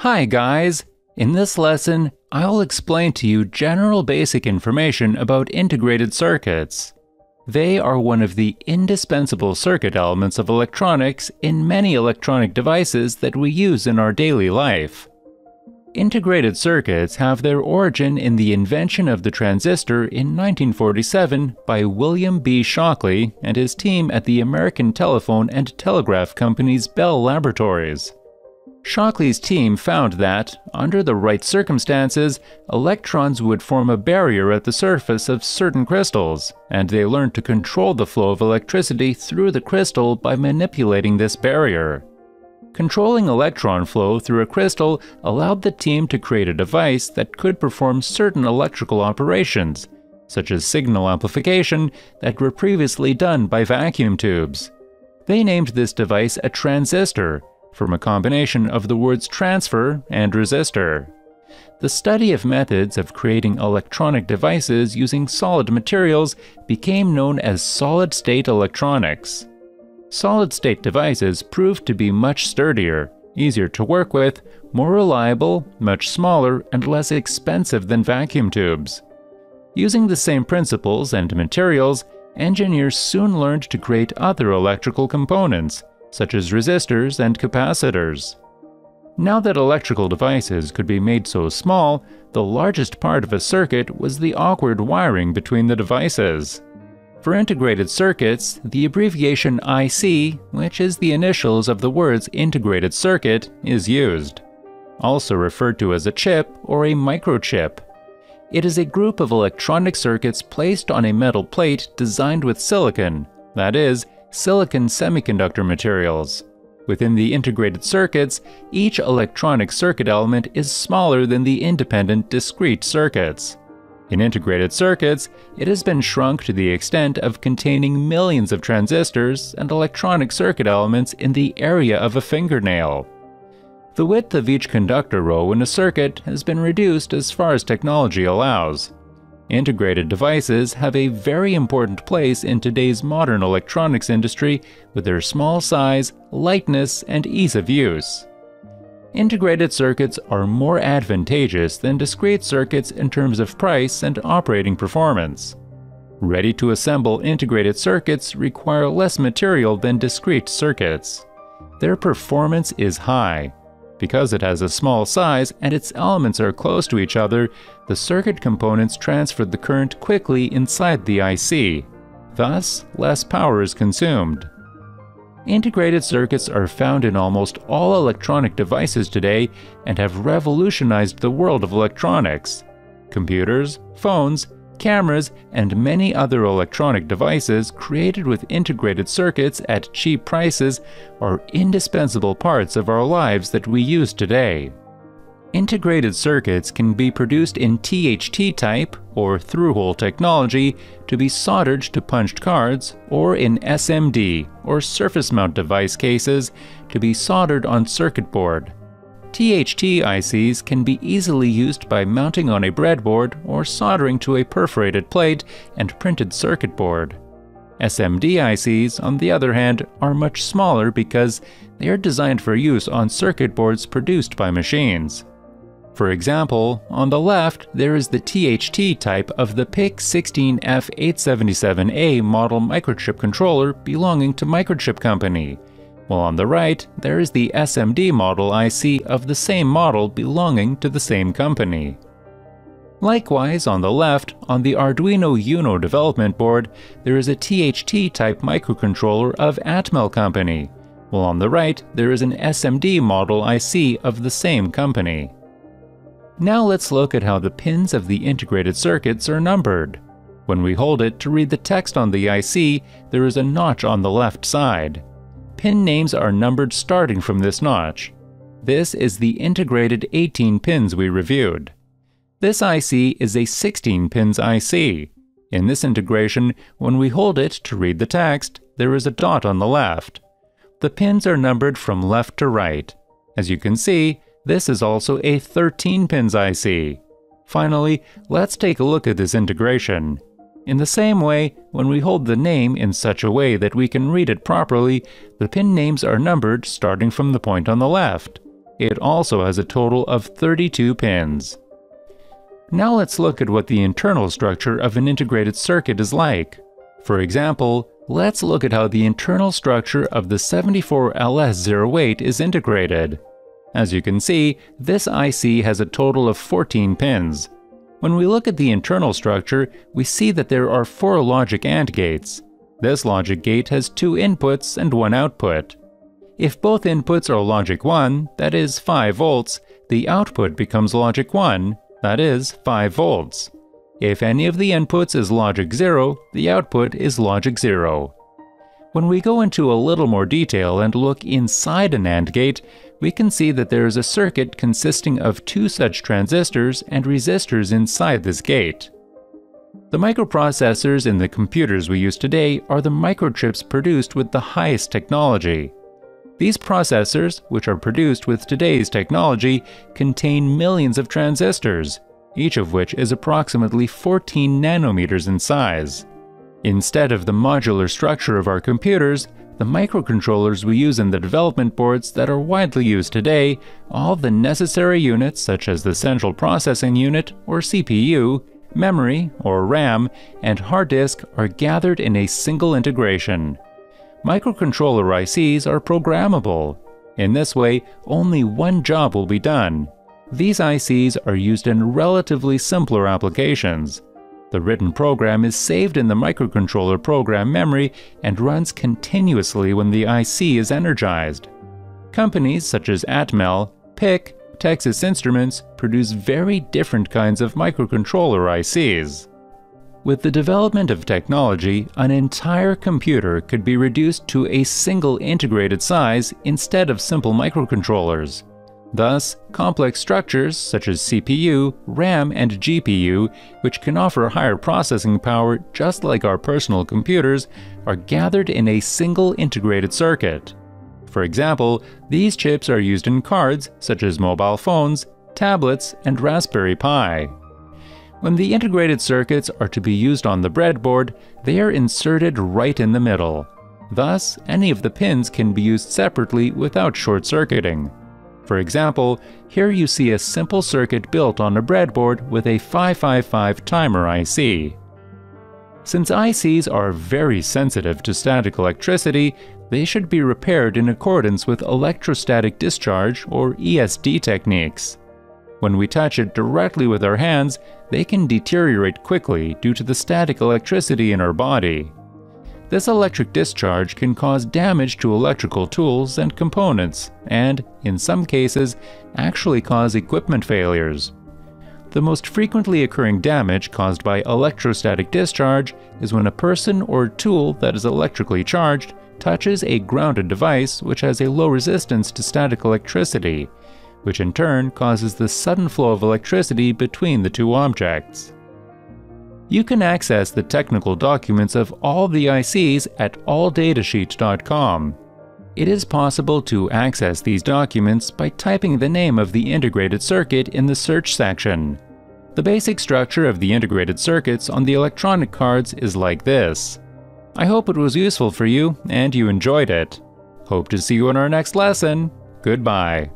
Hi guys! In this lesson, I'll explain to you general basic information about integrated circuits. They are one of the indispensable circuit elements of electronics in many electronic devices that we use in our daily life. Integrated circuits have their origin in the invention of the transistor in 1947 by William B. Shockley and his team at the American Telephone and Telegraph Company's Bell Laboratories. Shockley's team found that, under the right circumstances, electrons would form a barrier at the surface of certain crystals, and they learned to control the flow of electricity through the crystal by manipulating this barrier. Controlling electron flow through a crystal allowed the team to create a device that could perform certain electrical operations, such as signal amplification, that were previously done by vacuum tubes. They named this device a transistor from a combination of the words transfer and resistor. The study of methods of creating electronic devices using solid materials became known as solid state electronics. Solid state devices proved to be much sturdier, easier to work with, more reliable, much smaller, and less expensive than vacuum tubes. Using the same principles and materials, engineers soon learned to create other electrical components, such as resistors and capacitors. Now that electrical devices could be made so small, the largest part of a circuit was the awkward wiring between the devices. For integrated circuits, the abbreviation IC, which is the initials of the words integrated circuit, is used. Also referred to as a chip or a microchip. It is a group of electronic circuits placed on a metal plate designed with silicon, that is, silicon semiconductor materials. Within the integrated circuits, each electronic circuit element is smaller than the independent discrete circuits. In integrated circuits, it has been shrunk to the extent of containing millions of transistors and electronic circuit elements in the area of a fingernail. The width of each conductor row in a circuit has been reduced as far as technology allows. Integrated devices have a very important place in today's modern electronics industry with their small size, lightness, and ease of use. Integrated circuits are more advantageous than discrete circuits in terms of price and operating performance. Ready to assemble integrated circuits require less material than discrete circuits. Their performance is high, because it has a small size and its elements are close to each other, the circuit components transfer the current quickly inside the IC. Thus, less power is consumed. Integrated circuits are found in almost all electronic devices today and have revolutionized the world of electronics. Computers, phones, cameras, and many other electronic devices created with integrated circuits at cheap prices are indispensable parts of our lives that we use today. Integrated circuits can be produced in THT type or through-hole technology to be soldered to punched cards or in SMD or surface mount device cases to be soldered on circuit board. THT ICs can be easily used by mounting on a breadboard or soldering to a perforated plate and printed circuit board. SMD ICs, on the other hand, are much smaller because they are designed for use on circuit boards produced by machines. For example, on the left there is the THT type of the PIC16F877A model microchip controller belonging to Microchip Company, while on the right there is the SMD model IC of the same model belonging to the same company. Likewise, on the left, on the Arduino Uno development board, there is a THT-type microcontroller of Atmel Company, while on the right there is an SMD model IC of the same company. Now let's look at how the pins of the integrated circuits are numbered. When we hold it to read the text on the IC, there is a notch on the left side pin names are numbered starting from this notch. This is the integrated 18 pins we reviewed. This IC is a 16 pins IC. In this integration, when we hold it to read the text, there is a dot on the left. The pins are numbered from left to right. As you can see, this is also a 13 pins IC. Finally, let's take a look at this integration. In the same way, when we hold the name in such a way that we can read it properly, the pin names are numbered starting from the point on the left. It also has a total of 32 pins. Now let's look at what the internal structure of an integrated circuit is like. For example, let's look at how the internal structure of the 74LS08 is integrated. As you can see, this IC has a total of 14 pins. When we look at the internal structure, we see that there are four logic AND gates. This logic gate has two inputs and one output. If both inputs are logic 1, that is 5 volts, the output becomes logic 1, that is 5 volts. If any of the inputs is logic 0, the output is logic 0. When we go into a little more detail and look inside an AND gate, we can see that there is a circuit consisting of two such transistors and resistors inside this gate. The microprocessors in the computers we use today are the microchips produced with the highest technology. These processors, which are produced with today's technology, contain millions of transistors, each of which is approximately 14 nanometers in size. Instead of the modular structure of our computers, the microcontrollers we use in the development boards that are widely used today, all the necessary units such as the central processing unit or CPU, memory or RAM, and hard disk are gathered in a single integration. Microcontroller ICs are programmable. In this way, only one job will be done. These ICs are used in relatively simpler applications. The written program is saved in the microcontroller program memory and runs continuously when the IC is energized. Companies such as Atmel, PIC, Texas Instruments produce very different kinds of microcontroller ICs. With the development of technology, an entire computer could be reduced to a single integrated size instead of simple microcontrollers. Thus, complex structures such as CPU, RAM, and GPU, which can offer higher processing power just like our personal computers, are gathered in a single integrated circuit. For example, these chips are used in cards such as mobile phones, tablets, and Raspberry Pi. When the integrated circuits are to be used on the breadboard, they are inserted right in the middle. Thus, any of the pins can be used separately without short-circuiting. For example, here you see a simple circuit built on a breadboard with a 555 timer IC. Since ICs are very sensitive to static electricity, they should be repaired in accordance with electrostatic discharge or ESD techniques. When we touch it directly with our hands, they can deteriorate quickly due to the static electricity in our body. This electric discharge can cause damage to electrical tools and components, and, in some cases, actually cause equipment failures. The most frequently occurring damage caused by electrostatic discharge is when a person or tool that is electrically charged touches a grounded device which has a low resistance to static electricity, which in turn causes the sudden flow of electricity between the two objects. You can access the technical documents of all the ICs at alldatasheet.com. It is possible to access these documents by typing the name of the integrated circuit in the search section. The basic structure of the integrated circuits on the electronic cards is like this. I hope it was useful for you and you enjoyed it. Hope to see you in our next lesson. Goodbye.